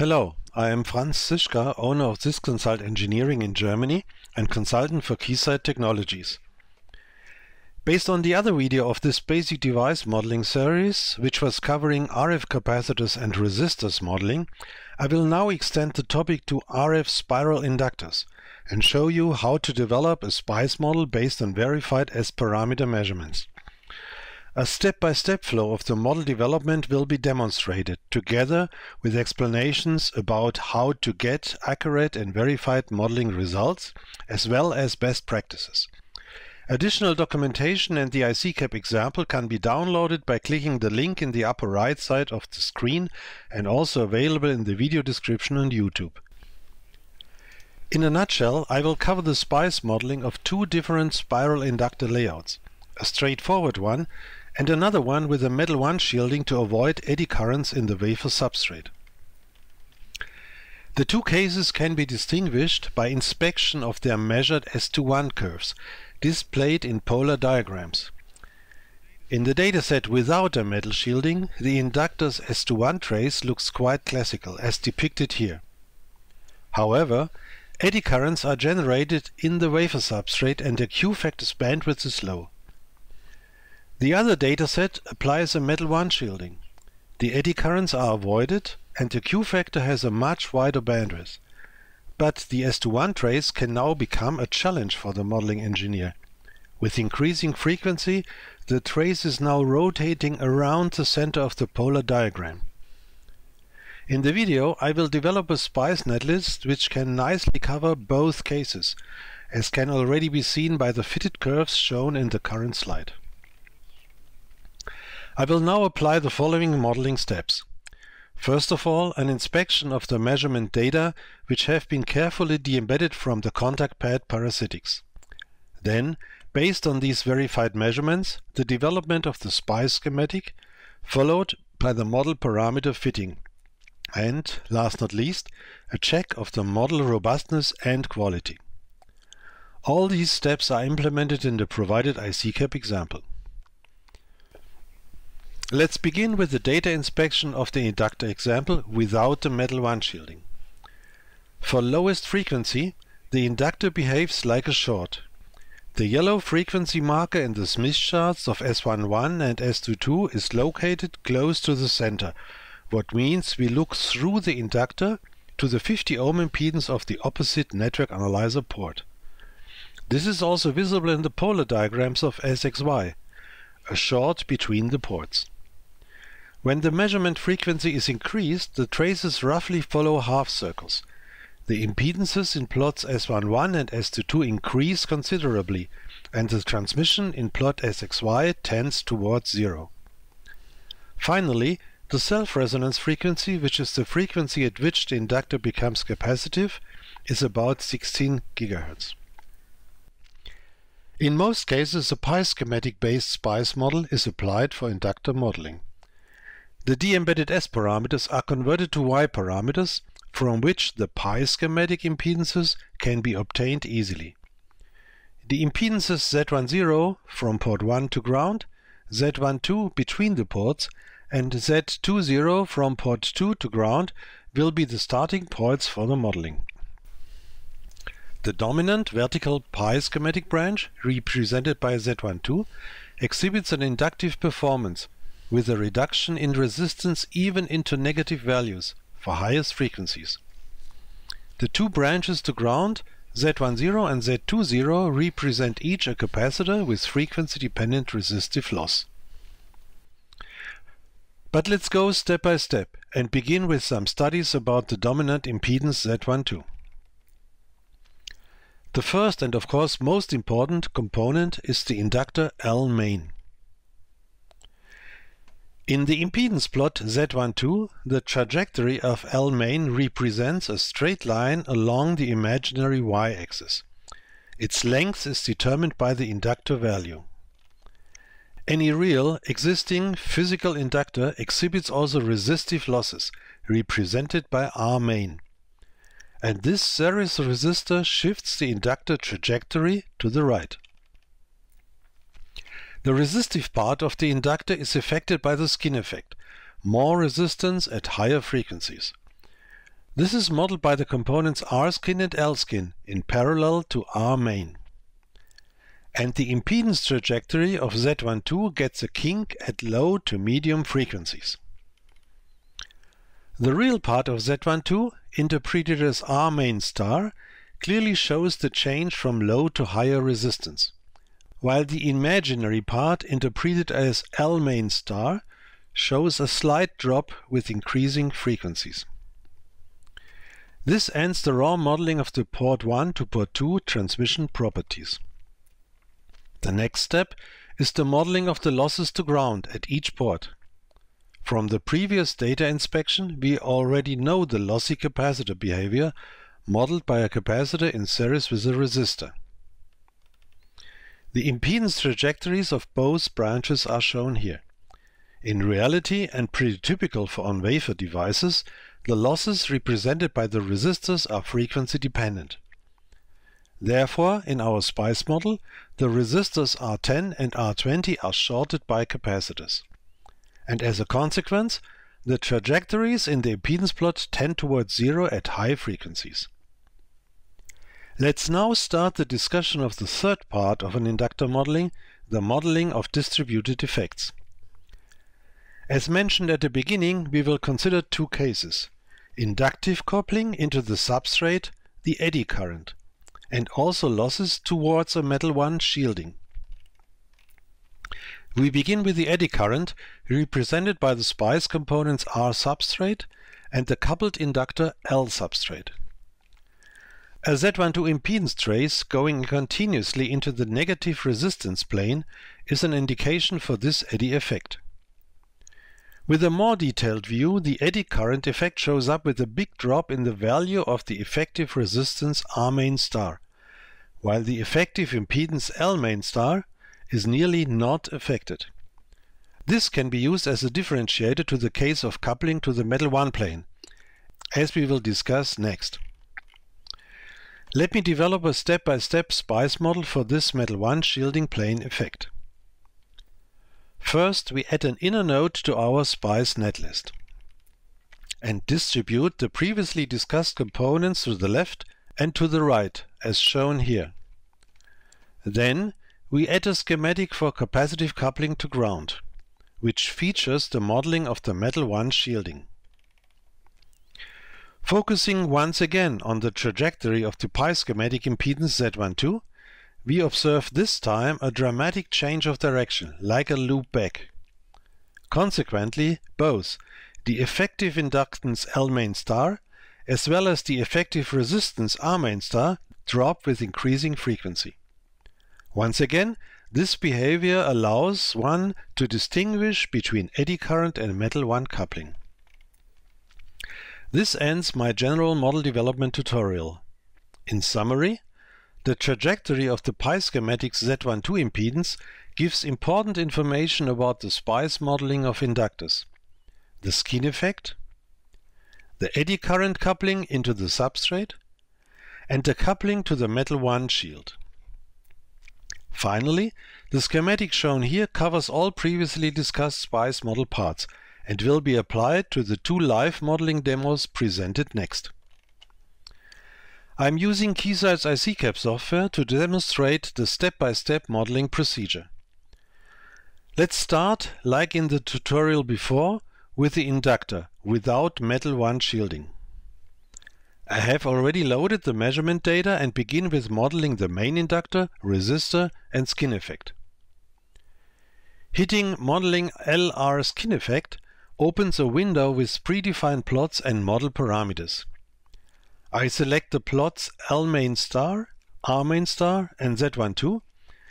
Hello, I am Franz Zischka, owner of ZisConsult Engineering in Germany and consultant for Keysight Technologies. Based on the other video of this basic device modeling series, which was covering RF capacitors and resistors modeling, I will now extend the topic to RF spiral inductors and show you how to develop a SPICE model based on verified S-parameter measurements. A step-by-step -step flow of the model development will be demonstrated, together with explanations about how to get accurate and verified modeling results, as well as best practices. Additional documentation and the ICCAP example can be downloaded by clicking the link in the upper right side of the screen and also available in the video description on YouTube. In a nutshell, I will cover the SPICE modeling of two different spiral inductor layouts, a straightforward one and another one with a metal one shielding to avoid eddy currents in the wafer substrate. The two cases can be distinguished by inspection of their measured S21 curves, displayed in polar diagrams. In the dataset without a metal shielding, the inductor's S21 trace looks quite classical, as depicted here. However, eddy currents are generated in the wafer substrate and the Q factor's bandwidth is low. The other dataset applies a metal one shielding. The eddy currents are avoided and the Q factor has a much wider bandwidth. But the S21 trace can now become a challenge for the modeling engineer. With increasing frequency, the trace is now rotating around the center of the polar diagram. In the video, I will develop a SPICE netlist which can nicely cover both cases, as can already be seen by the fitted curves shown in the current slide. I will now apply the following modeling steps. First of all, an inspection of the measurement data which have been carefully de-embedded from the contact pad parasitics. Then, based on these verified measurements, the development of the SPICE schematic, followed by the model parameter fitting. And, last not least, a check of the model robustness and quality. All these steps are implemented in the provided ICCAP example. Let's begin with the data inspection of the inductor example without the metal one shielding. For lowest frequency, the inductor behaves like a short. The yellow frequency marker in the Smith charts of S11 and S22 is located close to the center, what means we look through the inductor to the 50 ohm impedance of the opposite network analyzer port. This is also visible in the polar diagrams of SXY, a short between the ports. When the measurement frequency is increased, the traces roughly follow half circles. The impedances in plots S11 and S22 increase considerably, and the transmission in plot SXY tends towards zero. Finally, the self-resonance frequency, which is the frequency at which the inductor becomes capacitive, is about 16 GHz. In most cases, a pi schematic-based SPICE model is applied for inductor modeling. The de-embedded S parameters are converted to Y parameters from which the pi schematic impedances can be obtained easily. The impedances Z10 from port 1 to ground, Z12 between the ports, and Z20 from port 2 to ground will be the starting points for the modeling. The dominant vertical pi schematic branch, represented by Z12, exhibits an inductive performance with a reduction in resistance even into negative values for highest frequencies. The two branches to ground, Z10 and Z20, represent each a capacitor with frequency-dependent resistive loss. But let's go step by step and begin with some studies about the dominant impedance Z12. The first and of course most important component is the inductor L main. In the impedance plot Z12, the trajectory of L main represents a straight line along the imaginary y-axis. Its length is determined by the inductor value. Any real, existing physical inductor exhibits also resistive losses, represented by R main. And this series resistor shifts the inductor trajectory to the right. The resistive part of the inductor is affected by the skin effect, more resistance at higher frequencies. This is modeled by the components R-skin and L-skin in parallel to R-main. And the impedance trajectory of Z12 gets a kink at low to medium frequencies. The real part of Z12, interpreted as R main star, clearly shows the change from low to higher resistance, while the imaginary part, interpreted as L main star, shows a slight drop with increasing frequencies. This ends the raw modeling of the port 1 to port 2 transmission properties. The next step is the modeling of the losses to ground at each port. From the previous data inspection, we already know the lossy capacitor behavior modeled by a capacitor in series with a resistor. The impedance trajectories of both branches are shown here. In reality and pretty typical for on-wafer devices, the losses represented by the resistors are frequency dependent. Therefore, in our SPICE model, the resistors R10 and R20 are shorted by capacitors and as a consequence, the trajectories in the impedance plot tend towards zero at high frequencies. Let's now start the discussion of the third part of an inductor modeling, the modeling of distributed effects. As mentioned at the beginning, we will consider two cases. Inductive coupling into the substrate, the eddy current, and also losses towards a metal 1 shielding. We begin with the eddy current, represented by the SPICE components R substrate and the coupled inductor L substrate. A Z12 impedance trace going continuously into the negative resistance plane is an indication for this eddy effect. With a more detailed view, the eddy current effect shows up with a big drop in the value of the effective resistance R main star, while the effective impedance L main star is nearly not affected. This can be used as a differentiator to the case of coupling to the metal 1 plane, as we will discuss next. Let me develop a step-by-step -step SPICE model for this metal 1 shielding plane effect. First, we add an inner node to our SPICE netlist and distribute the previously discussed components to the left and to the right, as shown here. Then we add a schematic for capacitive coupling to ground, which features the modeling of the metal 1 shielding. Focusing once again on the trajectory of the pi schematic impedance Z12, we observe this time a dramatic change of direction, like a loop back. Consequently, both the effective inductance L main star as well as the effective resistance R main star drop with increasing frequency. Once again, this behavior allows one to distinguish between eddy current and metal 1 coupling. This ends my general model development tutorial. In summary, the trajectory of the pi schematics Z12 impedance gives important information about the SPICE modeling of inductors, the skin effect, the eddy current coupling into the substrate, and the coupling to the metal 1 shield. Finally, the schematic shown here covers all previously discussed SPICE model parts and will be applied to the two live modeling demos presented next. I'm using Keysight's ICCAP software to demonstrate the step-by-step -step modeling procedure. Let's start, like in the tutorial before, with the inductor without metal 1 shielding. I have already loaded the measurement data and begin with modeling the main inductor, resistor and skin effect. Hitting Modeling LR Skin Effect opens a window with predefined plots and model parameters. I select the plots L main star, R main star and Z12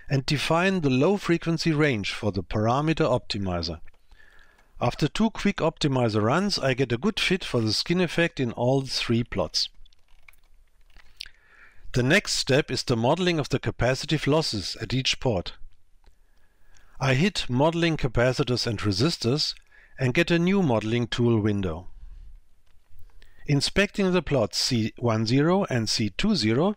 and define the low frequency range for the parameter optimizer. After two quick optimizer runs, I get a good fit for the skin effect in all three plots. The next step is the modeling of the capacitive losses at each port. I hit Modeling capacitors and resistors and get a new modeling tool window. Inspecting the plots C10 and C20,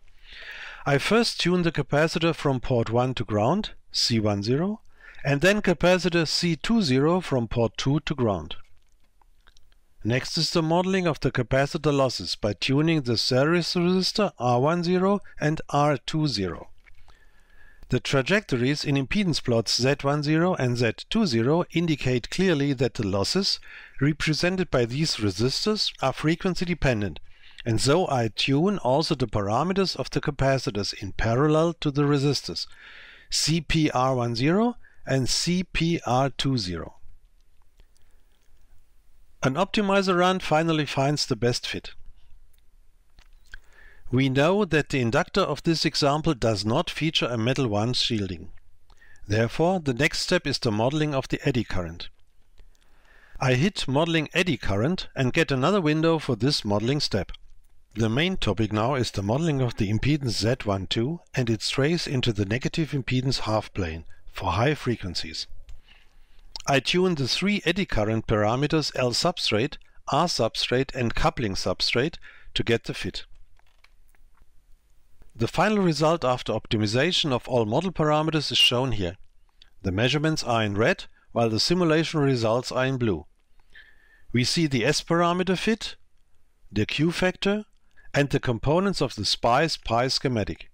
I first tune the capacitor from port 1 to ground, C10, and then capacitor C20 from port 2 to ground. Next is the modeling of the capacitor losses by tuning the series resistor R10 and R20. The trajectories in impedance plots Z10 and Z20 indicate clearly that the losses, represented by these resistors, are frequency dependent, and so I tune also the parameters of the capacitors in parallel to the resistors CPR10 and CPR20. An optimizer run finally finds the best fit. We know that the inductor of this example does not feature a metal 1 shielding. Therefore, the next step is the modeling of the eddy current. I hit Modeling Eddy Current and get another window for this modeling step. The main topic now is the modeling of the impedance Z12 and its trace into the negative impedance half plane for high frequencies. I tune the three eddy current parameters L substrate, R substrate and coupling substrate to get the fit. The final result after optimization of all model parameters is shown here. The measurements are in red, while the simulation results are in blue. We see the S parameter fit, the Q factor, and the components of the SPICE PI schematic.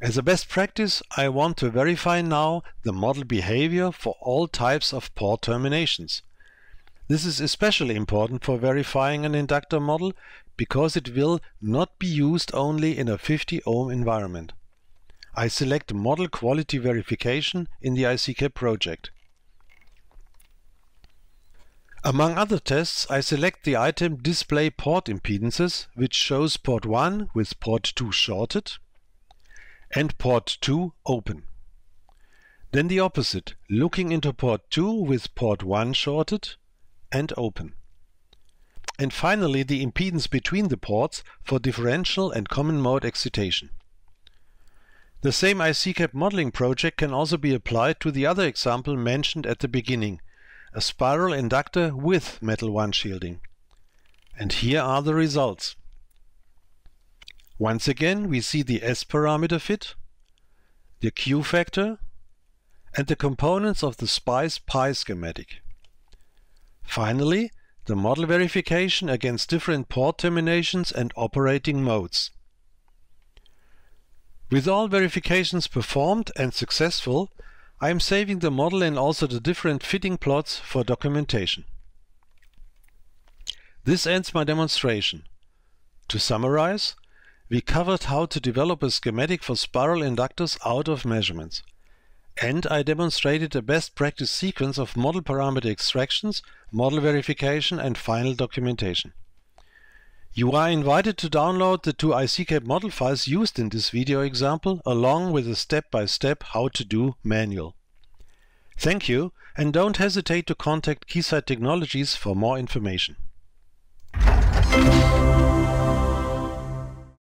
As a best practice, I want to verify now the model behavior for all types of port terminations. This is especially important for verifying an inductor model because it will not be used only in a 50 ohm environment. I select Model Quality Verification in the ICCAP project. Among other tests, I select the item Display Port Impedances, which shows port 1 with port 2 shorted, and port 2 open. Then the opposite, looking into port 2 with port 1 shorted and open. And finally the impedance between the ports for differential and common mode excitation. The same ICCAP modeling project can also be applied to the other example mentioned at the beginning, a spiral inductor with metal 1 shielding. And here are the results. Once again, we see the S parameter fit, the Q factor, and the components of the SPICE PI schematic. Finally, the model verification against different port terminations and operating modes. With all verifications performed and successful, I am saving the model and also the different fitting plots for documentation. This ends my demonstration. To summarize, we covered how to develop a schematic for spiral inductors out of measurements. And I demonstrated a best practice sequence of model parameter extractions, model verification and final documentation. You are invited to download the two ICCAP model files used in this video example along with a step-by-step -step how to do manual. Thank you and don't hesitate to contact Keysight Technologies for more information.